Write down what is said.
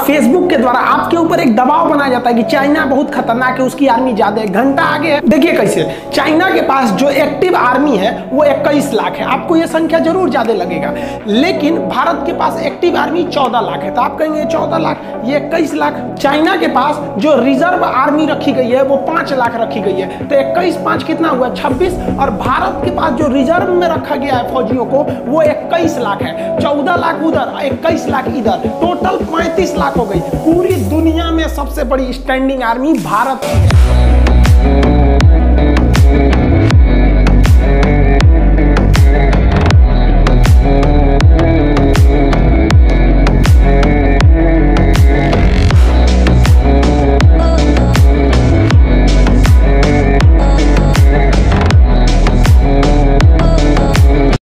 Facebook के द्वारा आपके ऊपर एक दबाव बनाया जाता है कि चाइना बहुत खतरनाक है, उसकी आर्मी ज़्यादा है। घंटा आगे है। देखिए कैसे, चाइना के पास जो एक्टिव आर्मी है, वो 21 लाख है। आपको ये संख्या ज़रूर ज़्यादा लगेगा। लेकिन भारत के पास एक्टिव आर्मी 14 लाख है। तो आप कहेंगे 14 लाख, ये इक्कीस लाख। चाइना के पास जो रिज़र्व आर्मी रखी गई है, वो पाँच लाख रखी गई है। तो इक्कीस पाँच कितना हुआ? छब्बीस। और भारत के पास जो रिज़र्व में रखा गया है फौजियों को, वो इक्कीस लाख है। चौदह लाख उधर, इक्कीस लाख इधर। टोटल लाख हो गई पूरी दुनिया में सबसे बड़ी स्टैंडिंग आर्मी भारत की